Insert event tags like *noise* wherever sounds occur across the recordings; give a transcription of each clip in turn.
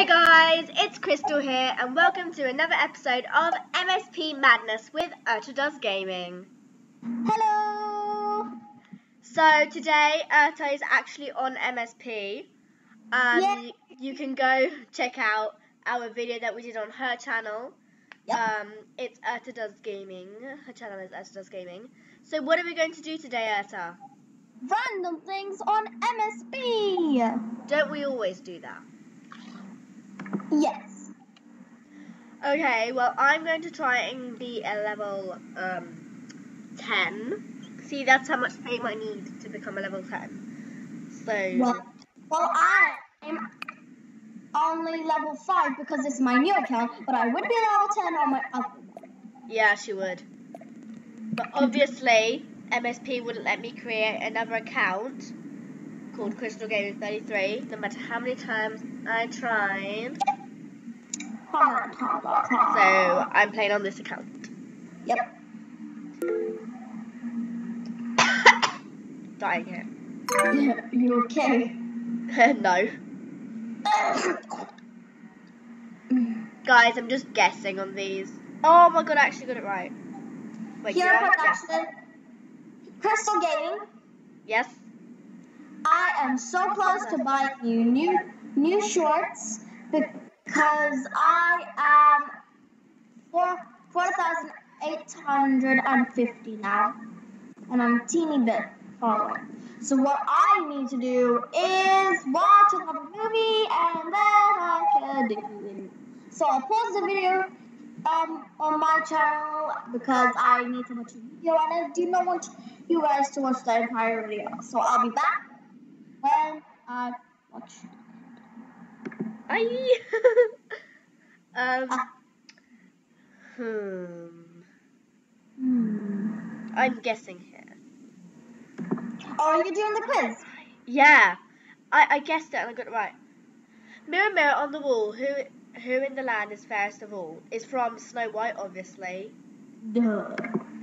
Hey guys, it's Crystal here and welcome to another episode of MSP Madness with Urte Does Gaming. Hello! So today Urte is actually on MSP. Um, Yeah. you, you can go check out our video that we did on her channel. Yep. Um, it's Urte Does Gaming. Her channel is Urte Does Gaming. So what are we going to do today, Urte? Random things on MSP! Don't we always do that? Yes. Okay, well, I'm going to try and be a level um, 10. See, that's how much fame I need to become a level 10. So, Well, well, I'm only level 5 because it's my new account, but I would be level 10 on my other one. yeah, she would. But obviously, MSP wouldn't let me create another account called Crystal Gaming 33, no matter how many times I tried. So. I'm playing on this account. Yep. *coughs* Dying here. Yeah, *laughs* You okay? *laughs* no. Guys, I'm just guessing on these. Oh my god, I actually got it right. Wait, Here did I? Yes. production. Crystal Gaming. yes. I am so close to buying you new new shorts because I am four four thousand eight hundred and fifty now, and I'm a teeny bit following. So what I need to do is watch another movie, and then I can do it. So I'll pause the video um, on my channel because I need to watch the video, and I do not want you guys to watch the entire video. So I'll be back when I watch. I. *laughs* um. Hmm. Hmm. I'm guessing here. Oh, are you doing the quiz? Yeah. I, I guessed it and I got it right. Mirror, mirror on the wall, who who in the land is fairest of all? Is from Snow White, obviously. Duh.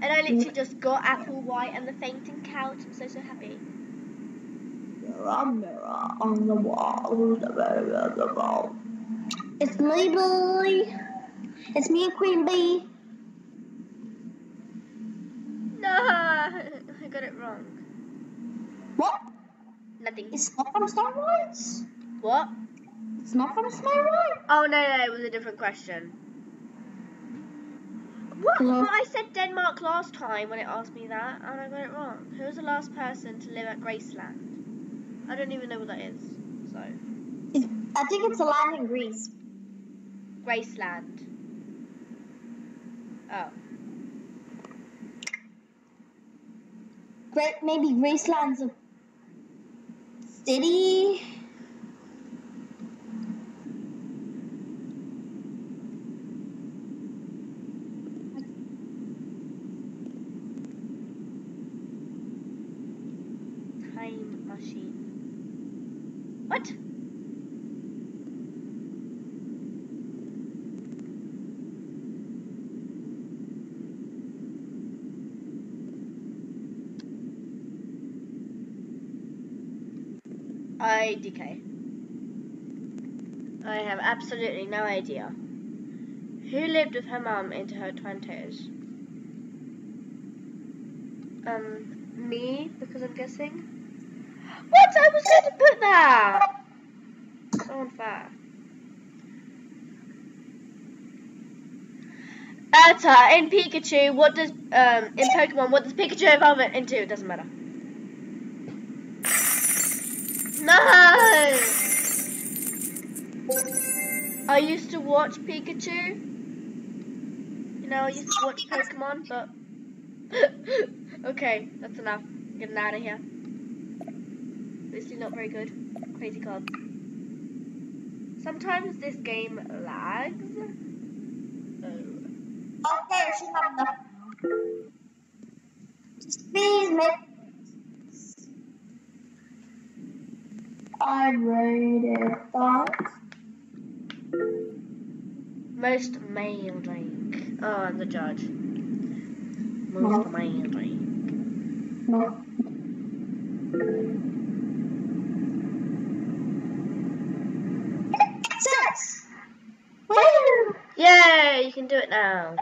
And I literally just got Apple White and the fainting couch. I'm so so happy. Mirror, mirror on the wall. the wall. It's me, Billy. It's me, Queen Bee. No, *laughs* I got it wrong. What? Nothing. It's not from Star Wars. What? It's not from Snow White. Oh no, no, it was a different question. What? Hello? I said Denmark last time when it asked me that, and I got it wrong. Who was the last person to live at Graceland? I don't even know what that is. So, I think it's a land in Greece. Graceland. Oh. Great, maybe Graceland's a city. Time machine. I IDK. I have absolutely no idea. Who lived with her mum into her twenties? Um, me, because I'm guessing. What? I was going to put that! So unfair. Urte, in Pikachu, what does, um, in Pokemon, what does Pikachu evolve into? It doesn't matter. No! I used to watch Pikachu. You know, I used to watch Pokemon, but... *laughs* okay, that's enough. Getting out of here. Obviously not very good. Crazy cards. Sometimes this game lags. Oh. Okay, have enough. Just please make. I rated that. Most male drink. Oh, I'm the judge. No. Most male drink. No. Six. Yay, you can do it now.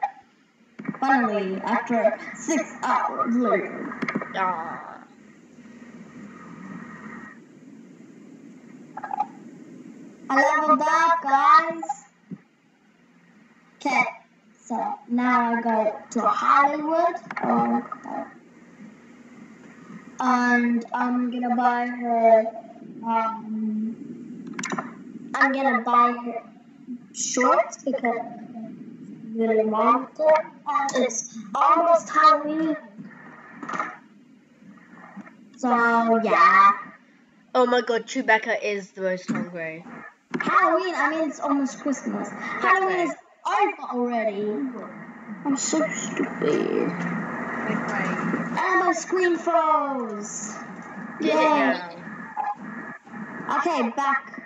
Finally, after six hours later. Ah. I leveled up, guys. Okay, so now I go to Hollywood. Oh, and I'm gonna buy her. Um, I'm gonna buy her shorts because I really want it. And it's almost Halloween. So yeah, Oh my god, Chewbacca is the most hungry. Halloween. I mean, it's almost Christmas. Halloween is over already. I'm so stupid. And my screen froze. It Yeah. Okay, back.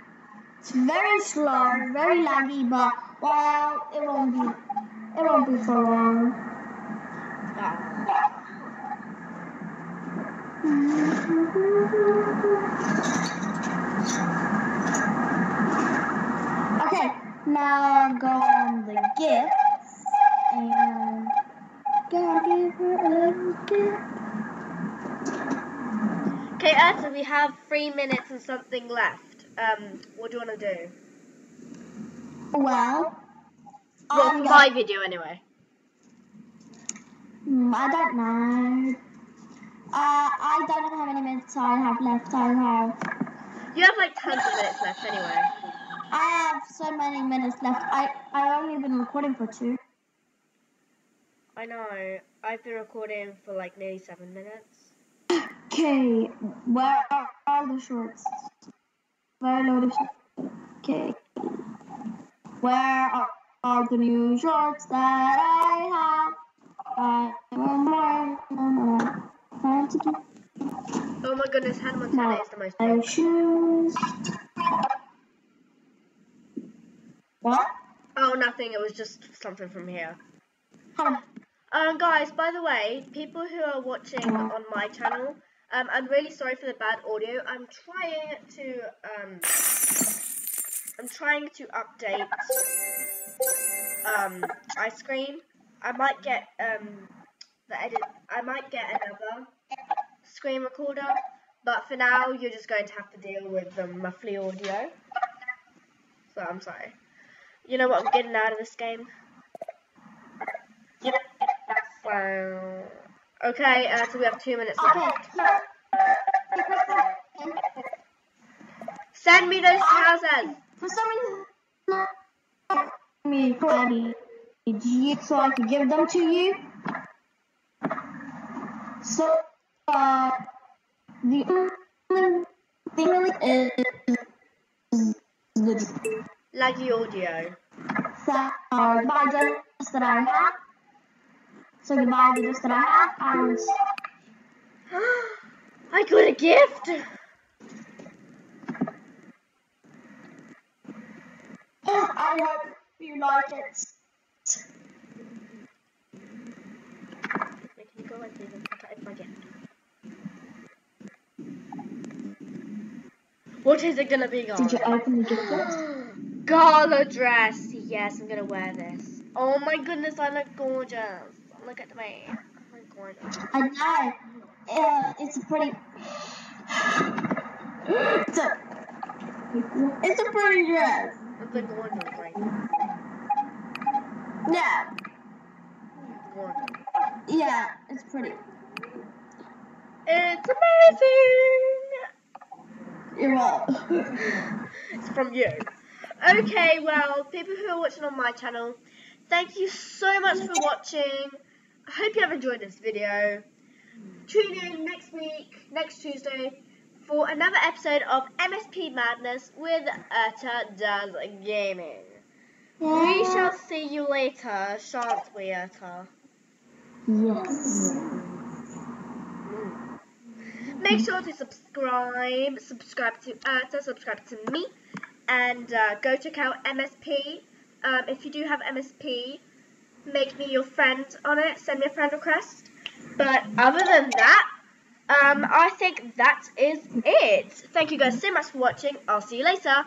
It's very slow, very laggy, but well, it won't be. It won't be for long. Okay, now go on the gifts and gotta give her a gift. Okay, Urte, we have three minutes and something left. Um, what do you want to do? Well, Well, for my video anyway. Hmm, I don't know. Uh, I don't know how many minutes I have left. I have. You have like tons of minutes left anyway. I have so many minutes left. I I only been recording for two. I know. I've been recording for like nearly seven minutes. Okay, where are all the shorts? Where are? Okay. Where are all the new shorts that I have? I get Oh my goodness, Hannah Montana is the most. my shoes. What? Oh, nothing. It was just something from here. Huh. Um, guys, by the way, people who are watching on my channel, um, I'm really sorry for the bad audio. I'm trying to, um, I'm trying to update, um, ice cream. I might get, um, the edit, I might get another screen recorder, but for now, you're just going to have to deal with the muffly audio. So, I'm sorry. You know what I'm getting out of this game? Wow. Okay, uh, so we have two minutes Okay. left. Send me those trousers. For some reason, me you so I could give them to you. So, uh, the only thing really is the Laggy audio. by dress that I have. So goodbye the dress that I have and *gasps* I got a gift. I hope you like it. Wait, can you go and see them? Okay, my gift. What is it gonna be, guys? Did you open the gift yet? *gasps* Gala dress. Yes, I'm gonna wear this. Oh my goodness, I look gorgeous. Look at me. I. I know. Uh, it's a pretty. It's a. It's a pretty dress. It's a gorgeous, right? Yeah, Gorgeous. yeah, it's pretty. It's amazing. You're well. *laughs* it's from you. Okay, well, people who are watching on my channel, thank you so much for watching. I hope you have enjoyed this video. Tune in next week, next Tuesday, for another episode of MSP Madness with Urte Does Gaming. We shall see you later, shan't we, Urte? Yes. Make sure to subscribe, subscribe to Urte, subscribe to me, and uh, go check out MSP. Um, if you do have MSP, make me your friend on it, send me a friend request. But other than that, um, I think that is it. Thank you guys so much for watching. I'll see you later.